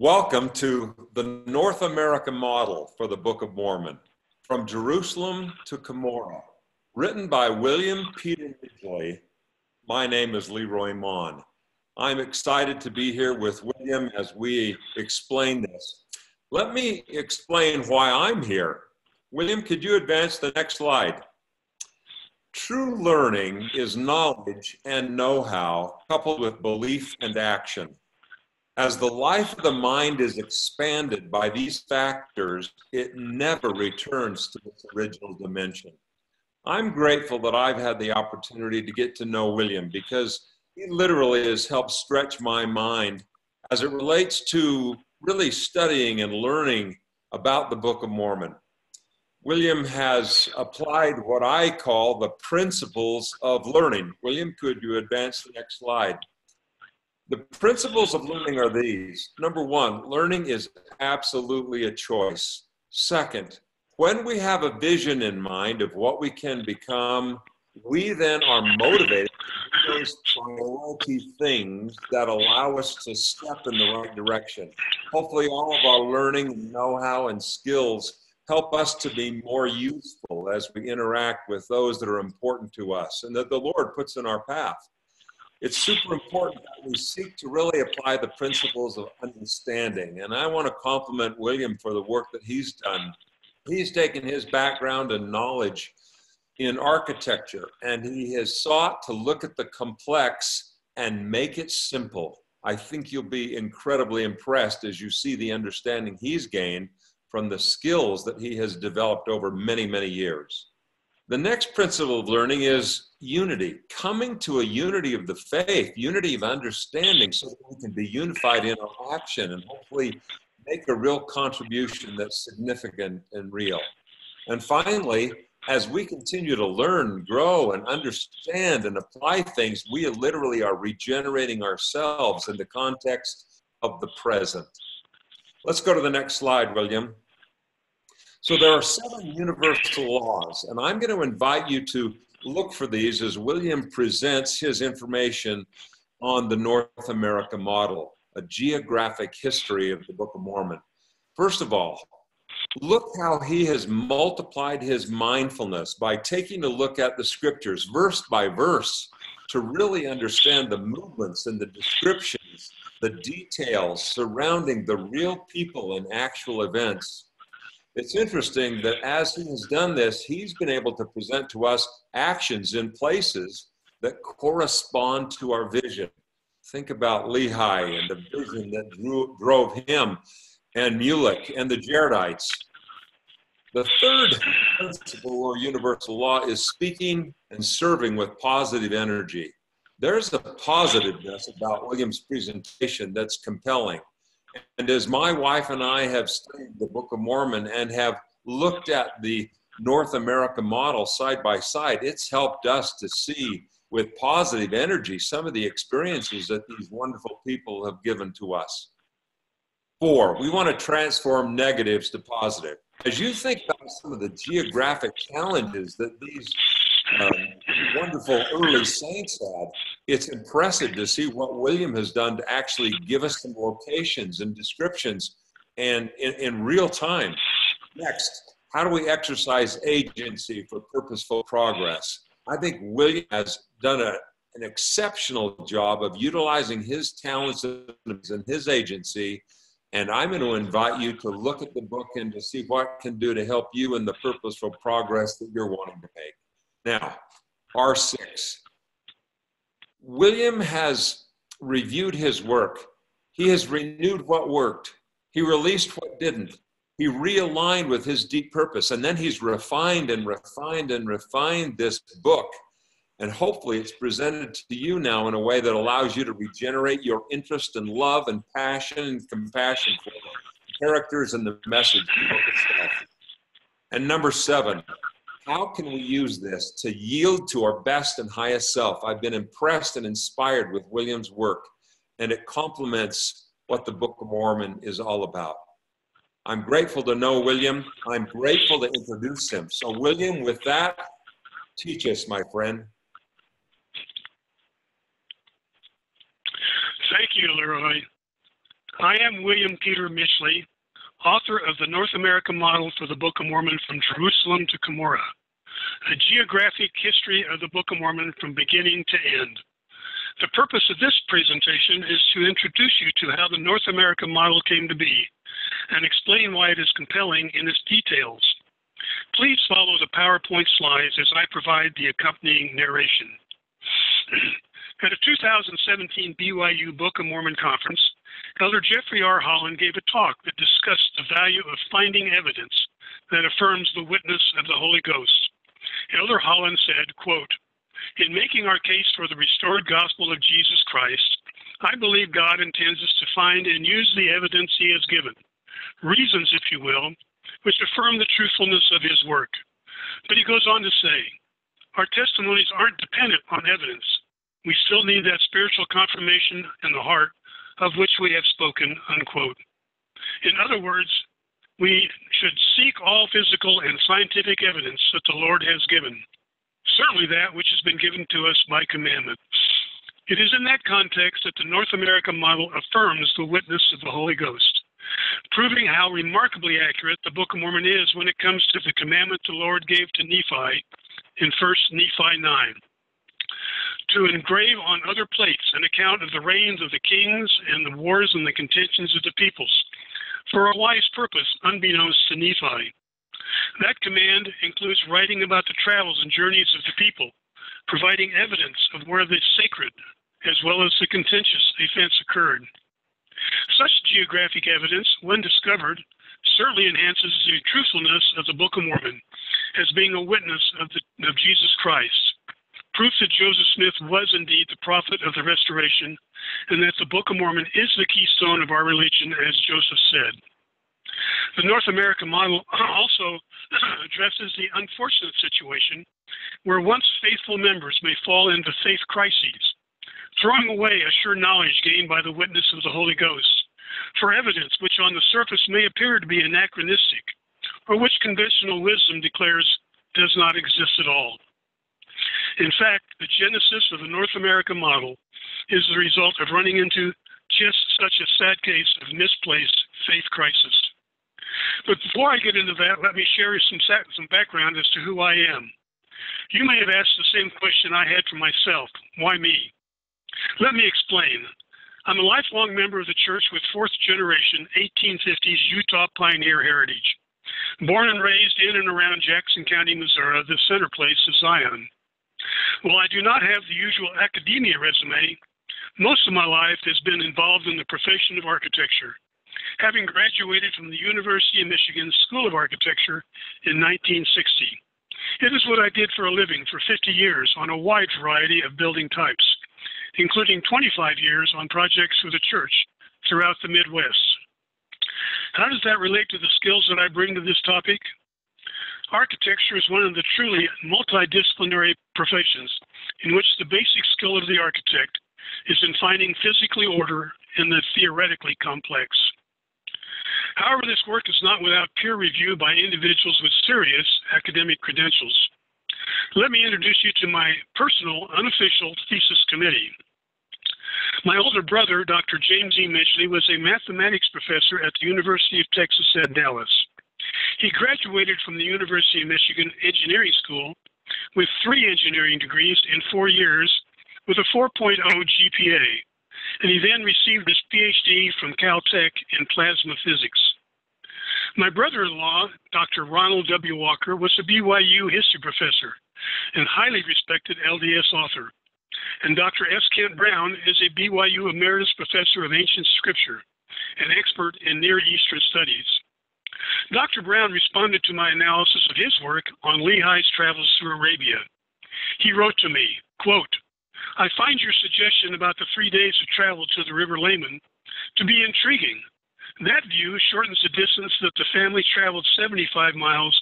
Welcome to the North America model for the Book of Mormon, From Jerusalem to Cumorah, written by William Peter Midgley. My name is Leroy Mon. I'm excited to be here with William as we explain this. Let me explain why I'm here. William, could you advance the next slide? True learning is knowledge and know-how coupled with belief and action. As the life of the mind is expanded by these factors, it never returns to its original dimension. I'm grateful that I've had the opportunity to get to know William because he literally has helped stretch my mind as it relates to really studying and learning about the Book of Mormon. William has applied what I call the principles of learning. William, could you advance the next slide? The principles of learning are these. Number one, learning is absolutely a choice. Second, when we have a vision in mind of what we can become, we then are motivated to do those priority things that allow us to step in the right direction. Hopefully, all of our learning, know how, and skills help us to be more useful as we interact with those that are important to us and that the Lord puts in our path it's super important that we seek to really apply the principles of understanding. And I want to compliment William for the work that he's done. He's taken his background and knowledge in architecture and he has sought to look at the complex and make it simple. I think you'll be incredibly impressed as you see the understanding he's gained from the skills that he has developed over many, many years. The next principle of learning is unity, coming to a unity of the faith, unity of understanding, so that we can be unified in our action and hopefully make a real contribution that's significant and real. And finally, as we continue to learn, grow, and understand and apply things, we literally are regenerating ourselves in the context of the present. Let's go to the next slide, William. So there are seven universal laws, and I'm going to invite you to look for these as William presents his information on the North America model, a geographic history of the Book of Mormon. First of all, look how he has multiplied his mindfulness by taking a look at the scriptures verse by verse to really understand the movements and the descriptions, the details surrounding the real people and actual events it's interesting that as he has done this, he's been able to present to us actions in places that correspond to our vision. Think about Lehi and the vision that drew, drove him, and Mulek and the Jaredites. The third principle or universal law is speaking and serving with positive energy. There's a positiveness about William's presentation that's compelling. And as my wife and I have studied the Book of Mormon and have looked at the North America model side by side, it's helped us to see with positive energy some of the experiences that these wonderful people have given to us. Four, we want to transform negatives to positive. As you think about some of the geographic challenges that these um, wonderful early saints had, it's impressive to see what William has done to actually give us some locations and descriptions and in, in real time. Next, how do we exercise agency for purposeful progress? I think William has done a, an exceptional job of utilizing his talents and his agency. And I'm going to invite you to look at the book and to see what can do to help you in the purposeful progress that you're wanting to make. Now, R6. William has reviewed his work. He has renewed what worked. He released what didn't. He realigned with his deep purpose. And then he's refined and refined and refined this book. And hopefully it's presented to you now in a way that allows you to regenerate your interest and love and passion and compassion for the characters and the message. And number seven, how can we use this to yield to our best and highest self? I've been impressed and inspired with William's work, and it complements what the Book of Mormon is all about. I'm grateful to know William. I'm grateful to introduce him. So, William, with that, teach us, my friend. Thank you, Leroy. I am William Peter Midgley, author of the North American Model for the Book of Mormon from Jerusalem to Cumorah, a geographic history of the Book of Mormon from beginning to end. The purpose of this presentation is to introduce you to how the North America model came to be and explain why it is compelling in its details. Please follow the PowerPoint slides as I provide the accompanying narration. At a 2017 BYU Book of Mormon conference, Elder Jeffrey R. Holland gave a talk that discussed the value of finding evidence that affirms the witness of the Holy Ghost. Elder Holland said, quote, In making our case for the restored gospel of Jesus Christ, I believe God intends us to find and use the evidence he has given, reasons, if you will, which affirm the truthfulness of his work. But he goes on to say, Our testimonies aren't dependent on evidence. We still need that spiritual confirmation in the heart of which we have spoken, unquote. In other words, we should seek all physical and scientific evidence that the Lord has given, certainly that which has been given to us by commandment. It is in that context that the North America model affirms the witness of the Holy Ghost, proving how remarkably accurate the Book of Mormon is when it comes to the commandment the Lord gave to Nephi in 1 Nephi 9 to engrave on other plates an account of the reigns of the kings and the wars and the contentions of the peoples, for a wise purpose unbeknownst to Nephi. That command includes writing about the travels and journeys of the people, providing evidence of where the sacred as well as the contentious events occurred. Such geographic evidence, when discovered, certainly enhances the truthfulness of the Book of Mormon as being a witness of, the, of Jesus Christ proof that Joseph Smith was indeed the prophet of the restoration, and that the Book of Mormon is the keystone of our religion, as Joseph said. The North American model also addresses the unfortunate situation where once faithful members may fall into faith crises, throwing away a sure knowledge gained by the witness of the Holy Ghost for evidence which on the surface may appear to be anachronistic, or which conventional wisdom declares does not exist at all. In fact, the genesis of the North America model is the result of running into just such a sad case of misplaced faith crisis. But before I get into that, let me share some, some background as to who I am. You may have asked the same question I had for myself why me? Let me explain. I'm a lifelong member of the church with fourth generation 1850s Utah pioneer heritage. Born and raised in and around Jackson County, Missouri, the center place of Zion. While I do not have the usual academia resume, most of my life has been involved in the profession of architecture, having graduated from the University of Michigan School of Architecture in 1960. It is what I did for a living for 50 years on a wide variety of building types, including 25 years on projects for the church throughout the Midwest. How does that relate to the skills that I bring to this topic? Architecture is one of the truly multidisciplinary professions in which the basic skill of the architect is in finding physically order in the theoretically complex. However, this work is not without peer review by individuals with serious academic credentials. Let me introduce you to my personal, unofficial thesis committee. My older brother, Dr. James E. Midgley, was a mathematics professor at the University of Texas at Dallas. He graduated from the University of Michigan Engineering School with three engineering degrees in four years with a 4.0 GPA, and he then received his PhD from Caltech in plasma physics. My brother in law, Dr. Ronald W. Walker, was a BYU history professor and highly respected LDS author. And Dr. S. Kent Brown is a BYU Emeritus Professor of Ancient Scripture, an expert in Near Eastern Studies. Dr. Brown responded to my analysis of his work on Lehi's travels through Arabia. He wrote to me, quote, I find your suggestion about the three days of travel to the River Laman to be intriguing. That view shortens the distance that the family traveled 75 miles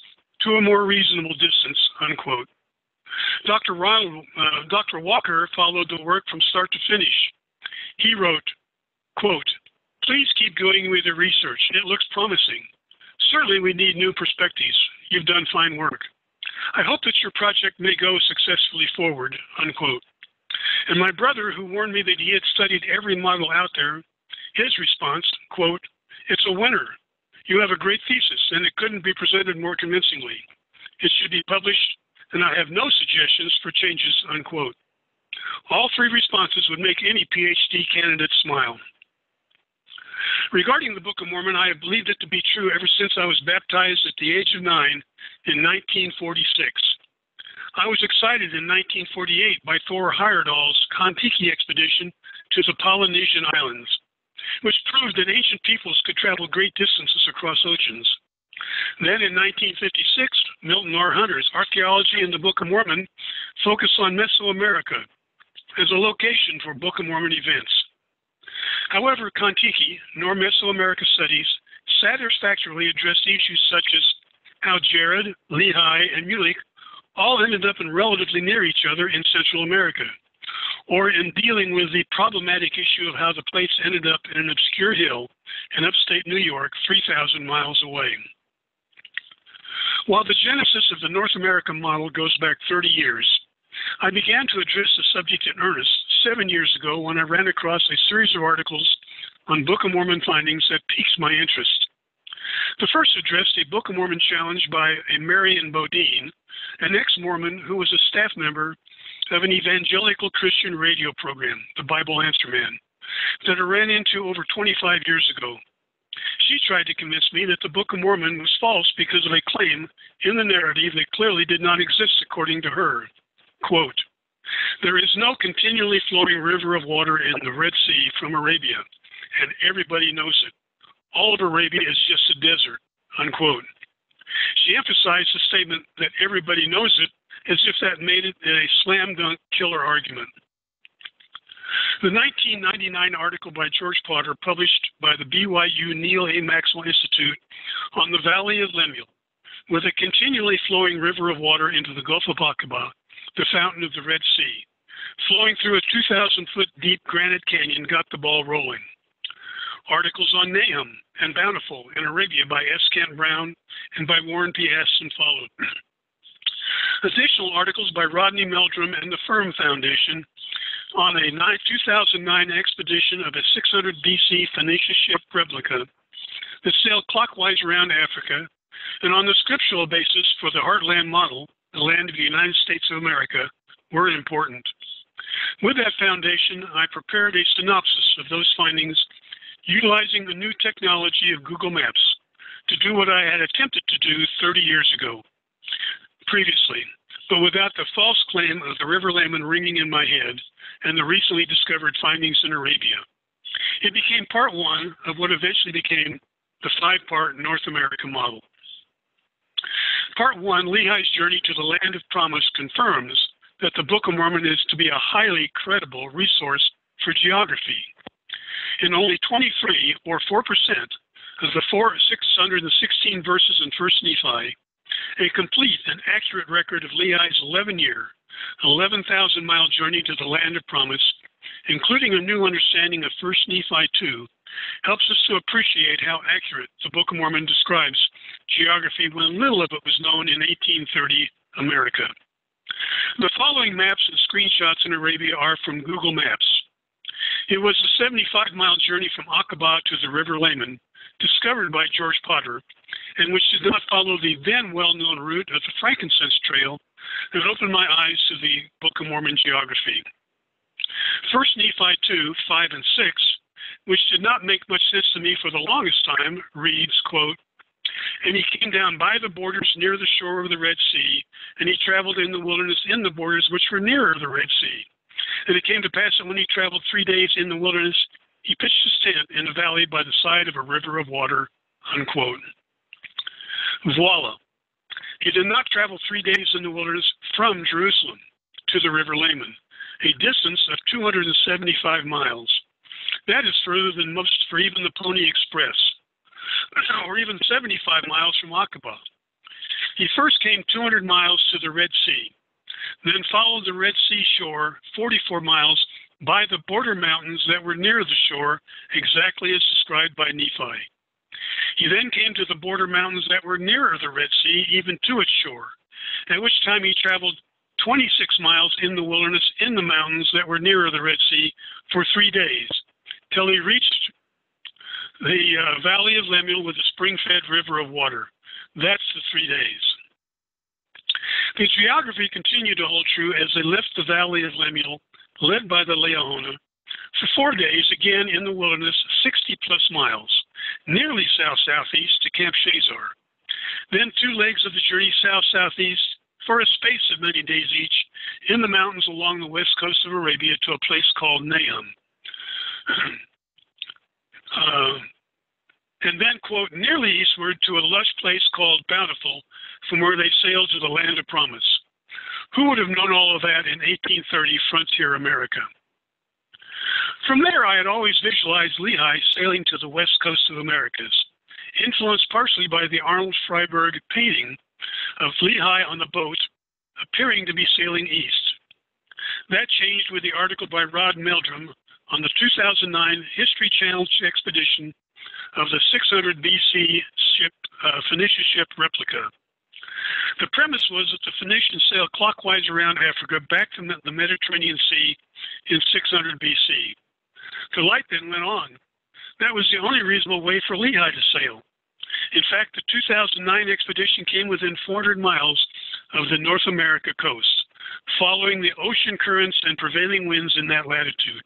to a more reasonable distance, unquote. Dr. Ronald, uh, Dr. Walker followed the work from start to finish. He wrote, quote, please keep going with your research. It looks promising. Certainly, we need new perspectives. You've done fine work. I hope that your project may go successfully forward, unquote. And my brother, who warned me that he had studied every model out there, His response, quote, It's a winner. You have a great thesis, and it couldn't be presented more convincingly. It should be published, and I have no suggestions for changes, unquote. All three responses would make any PhD candidate smile. Regarding the Book of Mormon, I have believed it to be true ever since I was baptized at the age of nine in 1946. I was excited in 1948 by Thor Heyerdahl's Kon-Tiki expedition to the Polynesian Islands, which proved that ancient peoples could travel great distances across oceans. Then in 1956, Milton R. Hunter's Archaeology in the Book of Mormon focused on Mesoamerica as a location for Book of Mormon events. However, Kontiki nor Mesoamerica studies, satisfactorily addressed issues such as how Jared, Lehi, and Mulek all ended up in relatively near each other in Central America, or in dealing with the problematic issue of how the plates ended up in an obscure hill in upstate New York, 3,000 miles away. While the genesis of the North America model goes back 30 years, I began to address the subject in earnest seven years ago when I ran across a series of articles on Book of Mormon findings that piqued my interest. The first addressed a Book of Mormon challenge by a Marion Bodine, an ex Mormon who was a staff member of an evangelical Christian radio program, the Bible Answer Man, that I ran into over 25 years ago. She tried to convince me that the Book of Mormon was false because of a claim in the narrative that clearly did not exist according to her. Quote, there is no continually flowing river of water in the Red Sea from Arabia, and everybody knows it. All of Arabia is just a desert, unquote. She emphasized the statement that everybody knows it as if that made it a slam dunk killer argument. The 1999 article by George Potter, published by the BYU Neal A. Maxwell Institute on the Valley of Lemuel, with a continually flowing river of water into the Gulf of Aqaba, the fountain of the Red Sea, flowing through a 2,000 foot deep granite canyon, got the ball rolling. Articles on Nahom and Bountiful in Arabia by S. Kent Brown and by Warren P. Aston followed. Additional articles by Rodney Meldrum and the Firm Foundation on a 2009 expedition of a 600 BC Phoenician ship replica that sailed clockwise around Africa, and on the scriptural basis for the Heartland model, the land of the United States of America, were important. With that foundation, I prepared a synopsis of those findings utilizing the new technology of Google Maps to do what I had attempted to do 30 years ago previously, but without the false claim of the River Laman ringing in my head and the recently discovered findings in Arabia. It became part one of what eventually became the five part North America model. Part one, Lehi's journey to the land of promise, confirms that the Book of Mormon is to be a highly credible resource for geography. In only 23 or 4% of the four, 616 verses in 1st Nephi, a complete and accurate record of Lehi's 11 year, 11,000 mile journey to the land of promise, including a new understanding of 1st Nephi 2, helps us to appreciate how accurate the Book of Mormon describes geography when little of it was known in 1830 America. The following maps and screenshots in Arabia are from Google Maps. It was a 75 mile journey from Aqaba to the River Laman, discovered by George Potter, and which did not follow the then well known route of the Frankincense Trail that opened my eyes to the Book of Mormon geography. First Nephi 2, 5 and 6, which did not make much sense to me for the longest time, reads, quote, and he came down by the borders near the shore of the Red Sea, and he traveled in the wilderness in the borders which were nearer the Red Sea. And it came to pass that when he traveled three days in the wilderness, he pitched his tent in a valley by the side of a river of water, unquote. Voila. He did not travel three days in the wilderness from Jerusalem to the river Laman, a distance of 275 miles. That is further than most for even the Pony Express, or even 75 miles from Aqaba. He first came 200 miles to the Red Sea, then followed the Red Sea shore 44 miles by the border mountains that were near the shore, exactly as described by Nephi. He then came to the border mountains that were nearer the Red Sea, even to its shore, at which time he traveled 26 miles in the wilderness in the mountains that were nearer the Red Sea for three days, till he reached the uh, Valley of Lemuel with a spring-fed river of water. That's the three days. The geography continued to hold true as they left the Valley of Lemuel, led by the Liahona, for four days, again in the wilderness, 60 plus miles, nearly south-southeast to Camp Shazer. Then two legs of the journey south-southeast for a space of many days each in the mountains along the west coast of Arabia to a place called Nahom. uh, and then, quote, nearly eastward to a lush place called Bountiful, from where they sailed to the land of promise. Who would have known all of that in 1830 frontier America? From there, I had always visualized Lehi sailing to the west coast of Americas, influenced partially by the Arnold Friberg painting of Lehi on the boat appearing to be sailing east. That changed with the article by Rod Meldrum on the 2009 History Channel expedition of the 600 BC ship, uh, Phoenician ship replica. The premise was that the Phoenicians sailed clockwise around Africa back to the Mediterranean Sea in 600 BC. The light then went on. That was the only reasonable way for Lehi to sail. In fact, the 2009 expedition came within 400 miles of the North America coast, following the ocean currents and prevailing winds in that latitude.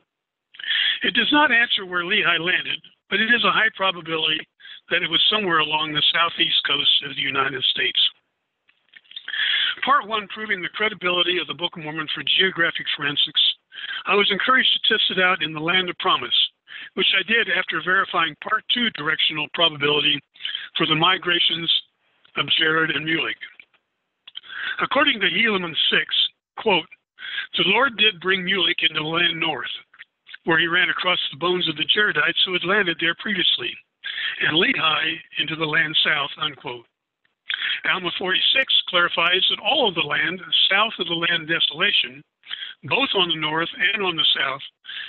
It does not answer where Lehi landed, but it is a high probability that it was somewhere along the southeast coast of the United States. Part one proving the credibility of the Book of Mormon for geographic forensics. I was encouraged to test it out in the Land of Promise, which I did after verifying part two directional probability for the migrations of Jared and Mulek. According to Helaman 6, quote, the Lord did bring Mulek into the land north, where he ran across the bones of the Jaredites who had landed there previously, and Lehi into the land south, unquote. Alma 46 clarifies that all of the land south of the land desolation, both on the north and on the south,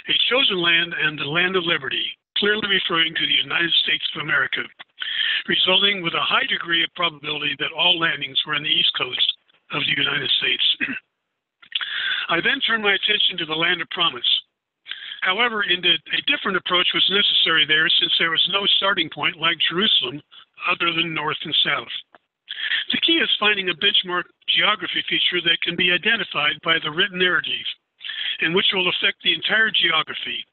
a chosen land and the land of liberty, clearly referring to the United States of America, resulting with a high degree of probability that all landings were on the east coast of the United States. I then turned my attention to the land of promise. However, a different approach was necessary there since there was no starting point like Jerusalem other than north and south. The key is finding a benchmark geography feature that can be identified by the written narrative and which will affect the entire geography.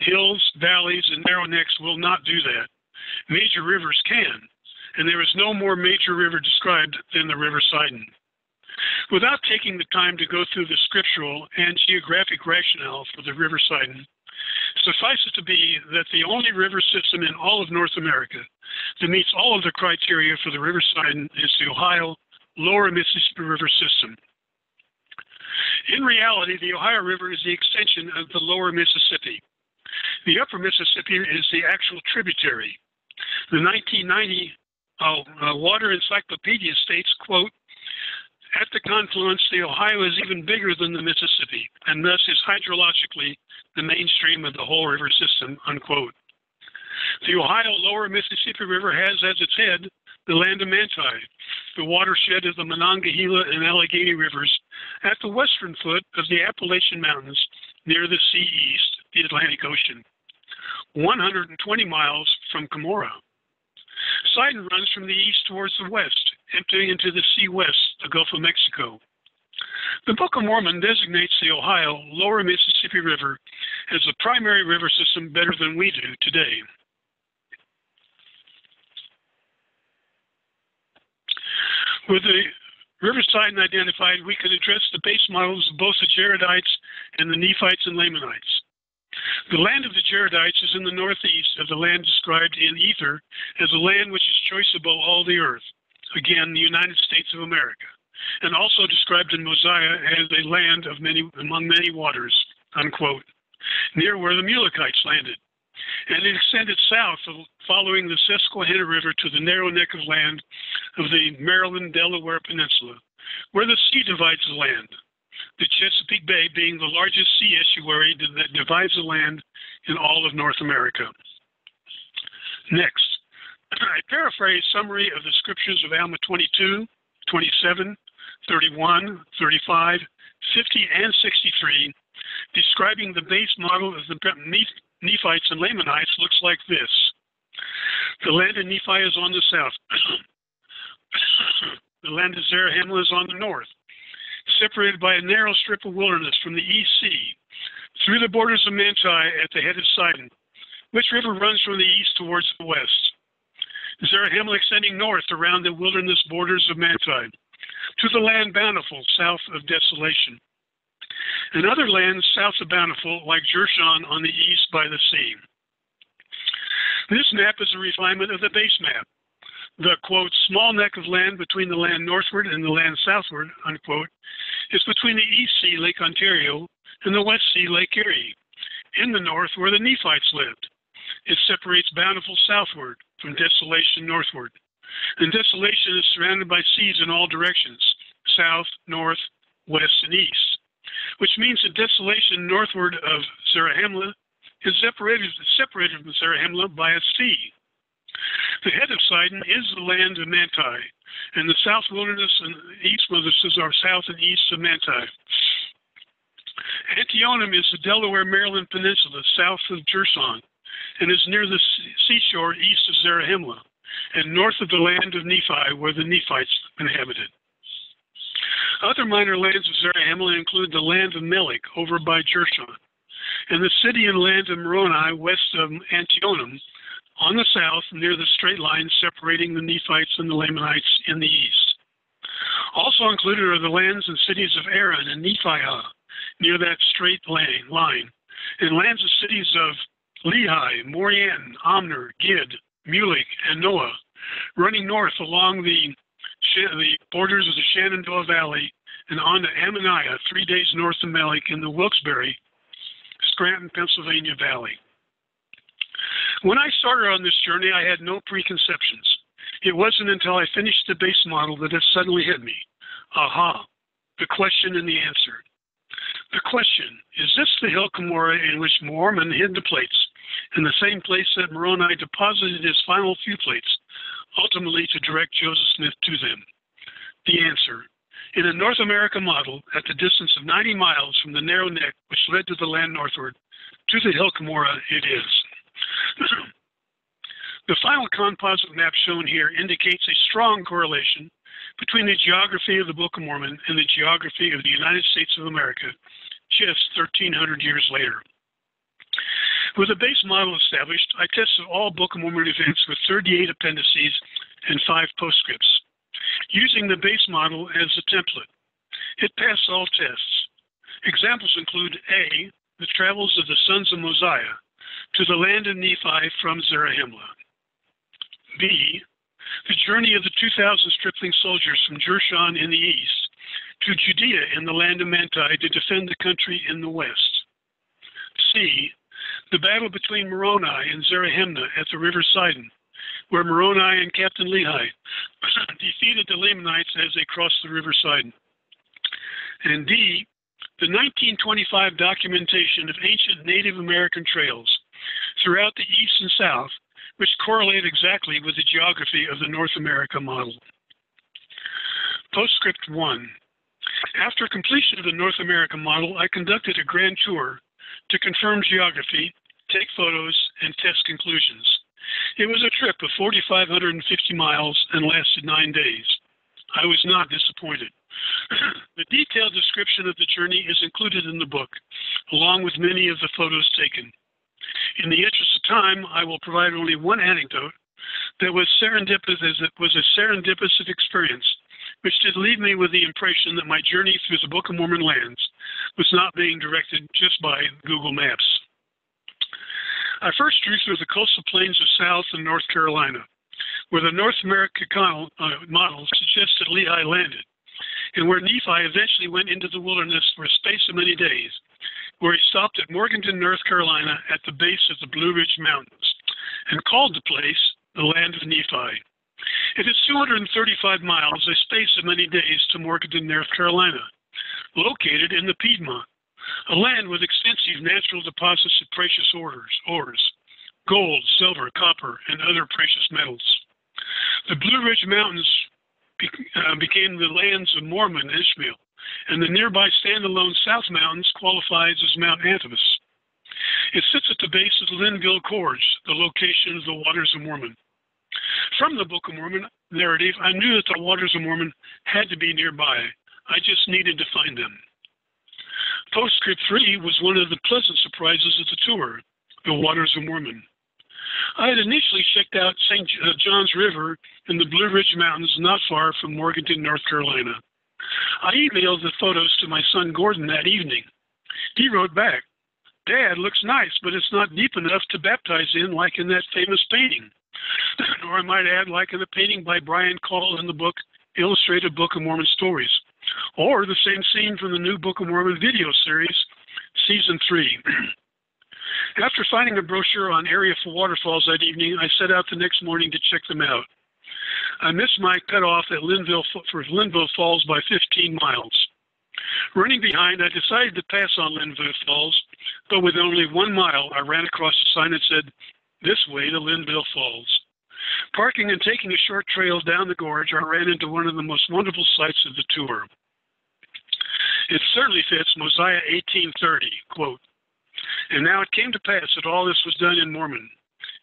Hills, valleys, and narrow necks will not do that. Major rivers can, and there is no more major river described than the River Sidon. Without taking the time to go through the scriptural and geographic rationale for the River Sidon, suffice it to be that the only river system in all of North America that meets all of the criteria for the River Sidon is the Ohio Lower Mississippi River system. In reality, the Ohio River is the extension of the Lower Mississippi. The Upper Mississippi is the actual tributary. The 1990 uh, uh, Water Encyclopedia states, quote, at the confluence, the Ohio is even bigger than the Mississippi, and thus is hydrologically the mainstream of the whole river system, unquote. The Ohio lower Mississippi River has as its head the land of Manti, the watershed of the Monongahela and Allegheny rivers at the western foot of the Appalachian Mountains near the sea east, the Atlantic Ocean, 120 miles from Cumorah. Sidon runs from the east towards the west, emptying into the sea west, the Gulf of Mexico. The Book of Mormon designates the Ohio lower Mississippi River as the primary river system better than we do today. With the River Sidon identified, we can address the base models of both the Jaredites and the Nephites and Lamanites. The land of the Jaredites is in the northeast of the land described in Ether as a land which is choice above all the earth, again, the United States of America, and also described in Mosiah as a land of many among many waters, unquote, near where the Mulekites landed. And it extended south, following the Susquehanna River to the narrow neck of land of the Maryland Delaware Peninsula, where the sea divides the land the Chesapeake Bay being the largest sea estuary that divides the land in all of North America. Next, I paraphrase summary of the scriptures of Alma 22, 27, 31, 35, 50, and 63, describing the base model of the Nephites and Lamanites looks like this. The land of Nephi is on the south. the land of Zarahemla is on the north, separated by a narrow strip of wilderness from the east sea, through the borders of Manti at the head of Sidon, which river runs from the east towards the west. Zarahemla extending north around the wilderness borders of Manti, to the land bountiful south of desolation, and other lands south of bountiful, like Jershon on the east by the sea. This map is a refinement of the base map. The quote small neck of land between the land northward and the land southward unquote is between the East Sea Lake Ontario and the West Sea Lake Erie, in the north where the Nephites lived. It separates Bountiful southward from Desolation northward. And Desolation is surrounded by seas in all directions south, north, west, and east, which means that Desolation northward of Zarahemla is separated, separated from Zarahemla by a sea. The head of Sidon is the land of Manti, and the south wilderness and east wilderness are south and east of Manti. Antionum is the Delaware Maryland Peninsula south of Jershon and is near the seashore east of Zarahemla and north of the land of Nephi where the Nephites inhabited. Other minor lands of Zarahemla include the land of Melech over by Jershon and the city and land of Moroni west of Antionum on the south near the straight line separating the Nephites and the Lamanites in the east. Also included are the lands and cities of Aaron and Nephihah near that straight line, and lands and cities of Lehi, Morian, Omner, Gid, Mulek, and Noah, running north along the, the borders of the Shenandoah Valley and on to Ammonihah, three days north of Melech in the Wilkes-Barre Scranton, Pennsylvania Valley. When I started on this journey, I had no preconceptions. It wasn't until I finished the base model that it suddenly hit me. Aha, the question and the answer. The question is this the hill Cumorah in which Mormon hid the plates, in the same place that Moroni deposited his final few plates, ultimately to direct Joseph Smith to them? The answer in a North America model, at the distance of 90 miles from the narrow neck which led to the land northward, to the hill Cumorah it is. the final composite map shown here indicates a strong correlation between the geography of the Book of Mormon and the geography of the United States of America just 1,300 years later. With a base model established, I tested all Book of Mormon events with 38 appendices and five postscripts using the base model as a template. It passed all tests. Examples include A, the travels of the sons of Mosiah to the land of Nephi from Zarahemla. B, the journey of the 2,000 stripling soldiers from Jershon in the east to Judea in the land of Manti to defend the country in the west. C, the battle between Moroni and Zerahemnah at the river Sidon where Moroni and Captain Lehi defeated the Lamanites as they crossed the River Sidon. And D, the 1925 documentation of ancient Native American trails throughout the East and South, which correlate exactly with the geography of the North America model. Postscript 1. After completion of the North America model, I conducted a grand tour to confirm geography, take photos, and test conclusions. It was a trip of 4,550 miles and lasted nine days. I was not disappointed. the detailed description of the journey is included in the book, along with many of the photos taken. In the interest of time, I will provide only one anecdote that was serendipitous it was a serendipitous experience, which did leave me with the impression that my journey through the Book of Mormon lands was not being directed just by Google Maps. I first drew through the coastal plains of South and North Carolina, where the North America uh, model suggests that Lehi landed, and where Nephi eventually went into the wilderness for a space of many days, where he stopped at Morganton, North Carolina, at the base of the Blue Ridge Mountains, and called the place the land of Nephi. It is 235 miles, a space of many days, to Morganton, North Carolina, located in the Piedmont, a land with extensive natural deposits of precious ores, ores gold, silver, copper, and other precious metals. The Blue Ridge Mountains uh, became the lands of Mormon and Ishmael, and the nearby standalone South Mountains qualifies as Mount Antipas. It sits at the base of the Linville Gorge, the location of the Waters of Mormon. From the Book of Mormon narrative, I knew that the waters of Mormon had to be nearby. I just needed to find them. Postscript 3 was one of the pleasant surprises of the tour, the waters of Mormon. I had initially checked out St. Uh, John's River in the Blue Ridge Mountains not far from Morganton, North Carolina. I emailed the photos to my son Gordon that evening. He wrote back, Dad, looks nice, but it's not deep enough to baptize in like in that famous painting. or I might add, like in the painting by Brian Call in the book Illustrated Book of Mormon Stories, or the same scene from the new Book of Mormon video series, Season 3. After finding a brochure on area for waterfalls that evening, I set out the next morning to check them out. I missed my cutoff at Linville for Linville Falls by 15 miles. Running behind, I decided to pass on Linville Falls, but with only one mile, I ran across a sign that said, This way to Linville Falls. Parking and taking a short trail down the gorge, I ran into one of the most wonderful sights of the tour. It certainly fits Mosiah 1830, quote, And now it came to pass that all this was done in Mormon,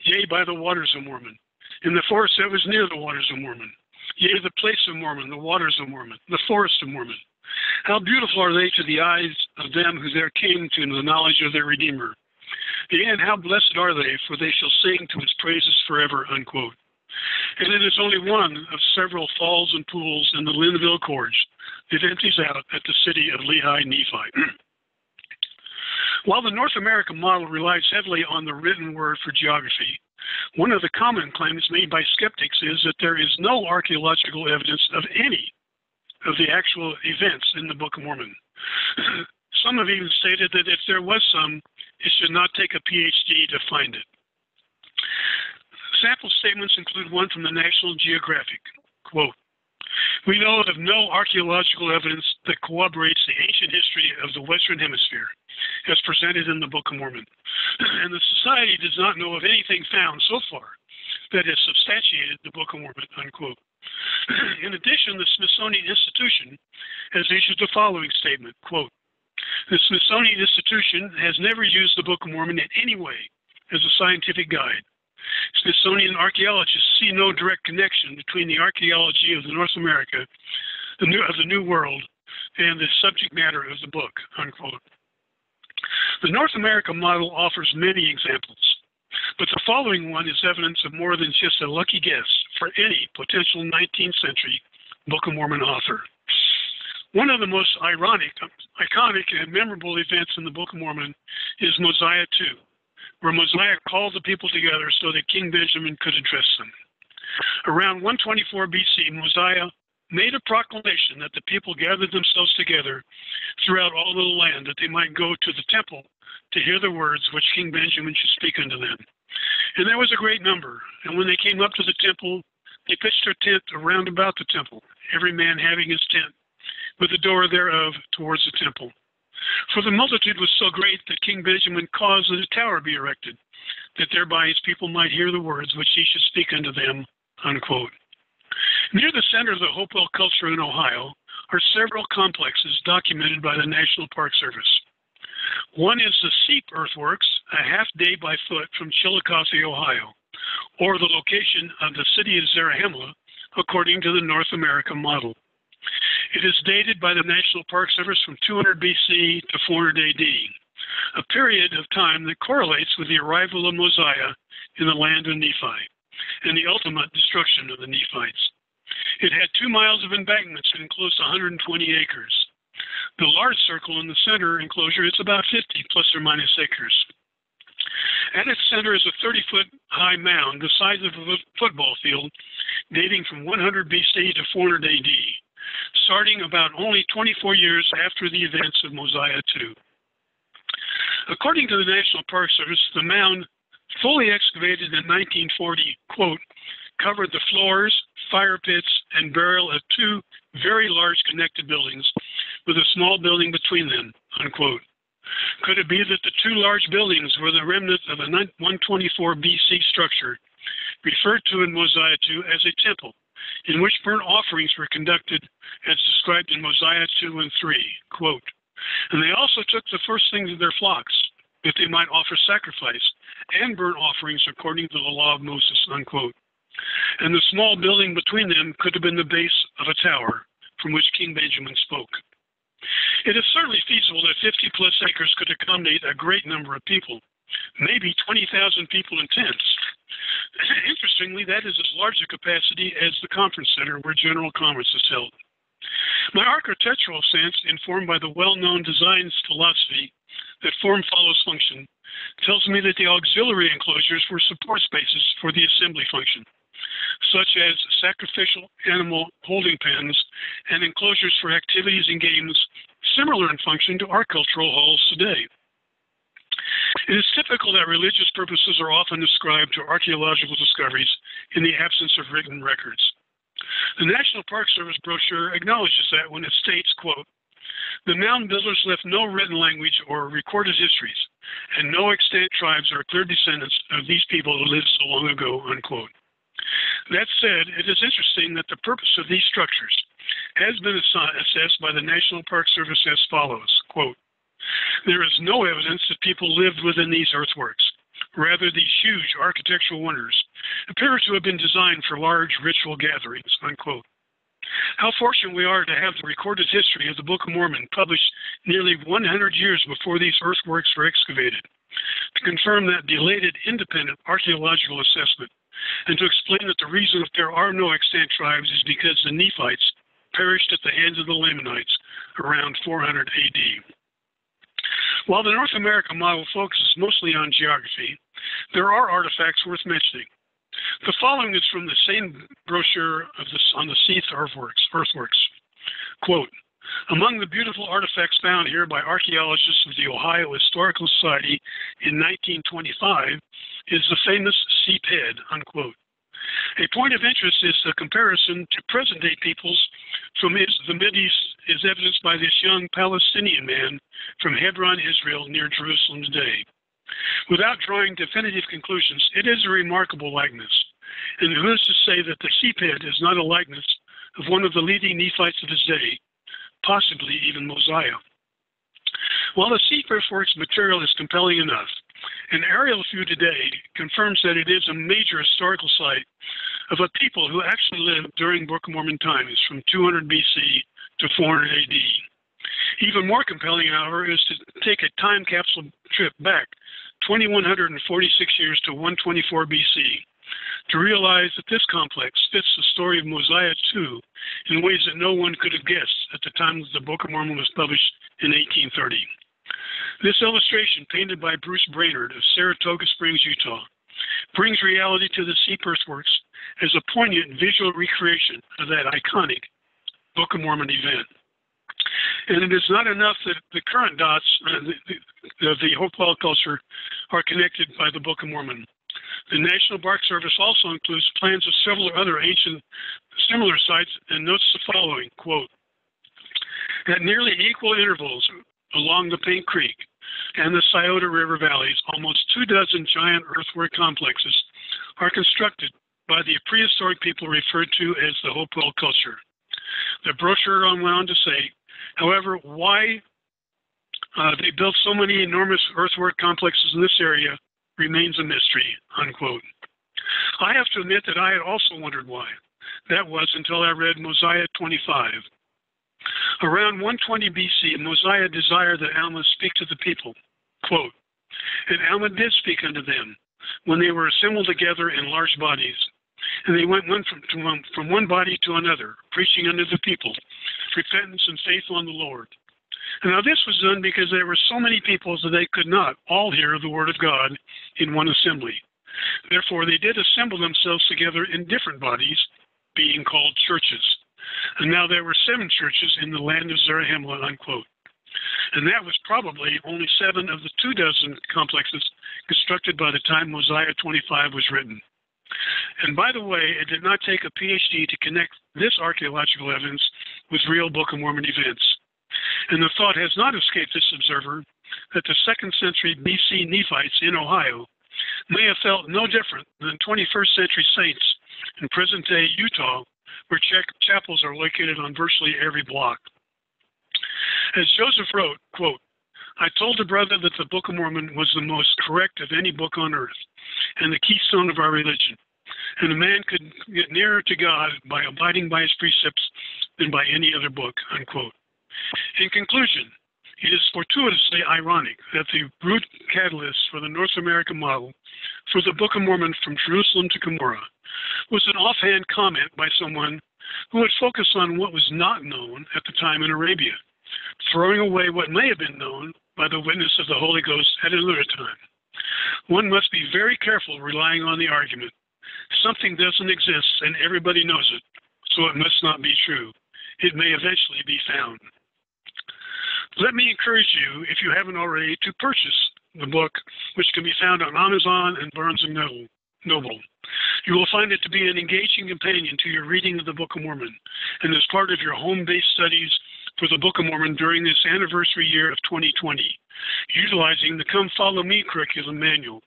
yea, by the waters of Mormon, in the forest that was near the waters of Mormon, yea, the place of Mormon, the waters of Mormon, the forest of Mormon. How beautiful are they to the eyes of them who there came to the knowledge of their Redeemer. And how blessed are they, for they shall sing to his praises forever, unquote. And it is only one of several falls and pools in the Linville Gorge that empties out at the city of Lehi Nephi. While the North American model relies heavily on the written word for geography, one of the common claims made by skeptics is that there is no archaeological evidence of any of the actual events in the Book of Mormon. some have even stated that if there was some, it should not take a PhD to find it. Sample statements include one from the National Geographic. Quote, we know of no archaeological evidence that corroborates the ancient history of the Western Hemisphere as presented in the Book of Mormon. and the Society does not know of anything found so far that has substantiated the Book of Mormon, unquote. in addition, the Smithsonian Institution has issued the following statement, quote, the Smithsonian Institution has never used the Book of Mormon in any way as a scientific guide. Smithsonian archaeologists see no direct connection between the archaeology of the North America, the new, of the New World, and the subject matter of the book, unquote. The North America model offers many examples, but the following one is evidence of more than just a lucky guess for any potential 19th century Book of Mormon author. One of the most ironic, iconic, and memorable events in the Book of Mormon is Mosiah 2, where Mosiah called the people together so that King Benjamin could address them. Around 124 BC, Mosiah made a proclamation that the people gathered themselves together throughout all the land that they might go to the temple to hear the words which King Benjamin should speak unto them. And there was a great number. And when they came up to the temple, they pitched their tent around about the temple, every man having his tent, with the door thereof towards the temple. For the multitude was so great that King Benjamin caused that a tower be erected, that thereby his people might hear the words which he should speak unto them. Unquote. Near the center of the Hopewell culture in Ohio are several complexes documented by the National Park Service. One is the Seip Earthworks, a half day by foot from Chillicothe, Ohio, or the location of the city of Zarahemla, according to the North America model. It is dated by the National Park Service from 200 BC to 400 AD, a period of time that correlates with the arrival of Mosiah in the land of Nephi and the ultimate destruction of the Nephites. It had two miles of embankments and enclosed 120 acres. The large circle in the center enclosure is about 50 plus or minus acres. At its center is a 30 foot high mound the size of a football field dating from 100 BC to 400 AD starting about only 24 years after the events of Mosiah II. According to the National Park Service, the mound, fully excavated in 1940, quote, covered the floors, fire pits, and burial of two very large connected buildings with a small building between them, unquote. Could it be that the two large buildings were the remnant of a 124 BC structure referred to in Mosiah II as a temple in which burnt offerings were conducted as described in Mosiah 2 and 3. Quote, and they also took the first things of their flocks, that they might offer sacrifice and burnt offerings according to the law of Moses. Unquote. and the small building between them could have been the base of a tower from which King Benjamin spoke. It is certainly feasible that 50 plus acres could accommodate a great number of people, maybe 20,000 people in tents. Interestingly, that is as large a capacity as the conference center where General Conference is held. My architectural sense, informed by the well-known design philosophy that form follows function, tells me that the auxiliary enclosures were support spaces for the assembly function, such as sacrificial animal holding pens and enclosures for activities and games similar in function to our cultural halls today. It is typical that religious purposes are often ascribed to archaeological discoveries in the absence of written records. The National Park Service brochure acknowledges that when it states, quote, the mound builders left no written language or recorded histories, and no extant tribes are clear descendants of these people who lived so long ago, unquote. That said, it is interesting that the purpose of these structures has been assessed by the National Park Service as follows, quote, there is no evidence that people lived within these earthworks. Rather, these huge architectural wonders appear to have been designed for large ritual gatherings, unquote. How fortunate we are to have the recorded history of the Book of Mormon published nearly 100 years before these earthworks were excavated, to confirm that belated independent archaeological assessment, and to explain that the reason that there are no extant tribes is because the Nephites perished at the hands of the Lamanites around 400 AD. While the North America model focuses mostly on geography, there are artifacts worth mentioning. The following is from the same brochure this, on the Seip earthworks, earthworks. Quote, among the beautiful artifacts found here by archaeologists of the Ohio Historical Society in 1925 is the famous Seip Head, unquote. A point of interest is the comparison to present day peoples from the Mideast is evidenced by this young Palestinian man from Hebron, Israel, near Jerusalem today. Without drawing definitive conclusions, it is a remarkable likeness. And who is to say that the Seip head is not a likeness of one of the leading Nephites of his day, possibly even Mosiah? While the Seip earthworks material is compelling enough, an aerial view today confirms that it is a major historical site of a people who actually lived during Book of Mormon times from 200 BC to 400 AD. Even more compelling, however, is to take a time capsule trip back 2146 years to 124 BC to realize that this complex fits the story of Mosiah too in ways that no one could have guessed at the time that the Book of Mormon was published in 1830. This illustration, painted by Bruce Brainerd of Saratoga Springs, Utah, brings reality to the Seip earthworks as a poignant visual recreation of that iconic Book of Mormon event. And it is not enough that the current dots of uh, the, Hopewell culture are connected by the Book of Mormon. The National Park Service also includes plans of several other ancient similar sites and notes the following quote at nearly equal intervals along the Paint Creek and the Scioto River valleys, almost two dozen giant earthwork complexes are constructed by the prehistoric people referred to as the Hopewell culture. The brochure went on to say, however, why uh, they built so many enormous earthwork complexes in this area remains a mystery, unquote. I have to admit that I had also wondered why. That was until I read Mosiah 25. Around 120 BC, Mosiah desired that Alma speak to the people. Quote, and Alma did speak unto them when they were assembled together in large bodies. And they went one from, one, um, from one body to another, preaching unto the people repentance and faith on the Lord. And now this was done because there were so many people that they could not all hear the word of God in one assembly. Therefore, they did assemble themselves together in different bodies, being called churches. And now there were seven churches in the land of Zarahemla, unquote. And that was probably only seven of the two dozen complexes constructed by the time Mosiah 25 was written. And by the way, it did not take a PhD to connect this archaeological evidence with real Book of Mormon events. And the thought has not escaped this observer that the second century BC Nephites in Ohio may have felt no different than 21st century saints in present day Utah where chapels are located on virtually every block. As Joseph wrote, quote, I told a brother that the Book of Mormon was the most correct of any book on earth and the keystone of our religion. And a man could get nearer to God by abiding by his precepts than by any other book, unquote. In conclusion, it is fortuitously ironic that the root catalyst for the North American model for the Book of Mormon from Jerusalem to Cumorah was an offhand comment by someone who would focus on what was not known at the time in Arabia, throwing away what may have been known by the witness of the Holy Ghost at another time. One must be very careful relying on the argument. Something doesn't exist and everybody knows it, so it must not be true. It may eventually be found. Let me encourage you, if you haven't already, to purchase the book, which can be found on Amazon and Barnes and Noble. You will find it to be an engaging companion to your reading of the Book of Mormon and as part of your home based studies for the Book of Mormon during this anniversary year of 2020, utilizing the Come Follow Me curriculum manual.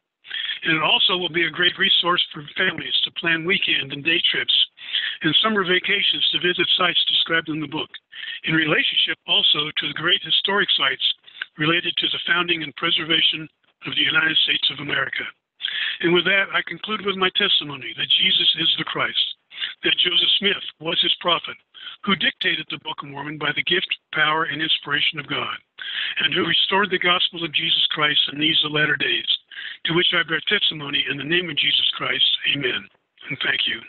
And it also will be a great resource for families to plan weekend and day trips and summer vacations to visit sites described in the book, in relationship also to the great historic sites related to the founding and preservation of the United States of America. And with that, I conclude with my testimony that Jesus is the Christ, that Joseph Smith was his prophet, who dictated the Book of Mormon by the gift, power, and inspiration of God, and who restored the gospel of Jesus Christ in these latter days, to which I bear testimony in the name of Jesus Christ. Amen. And thank you.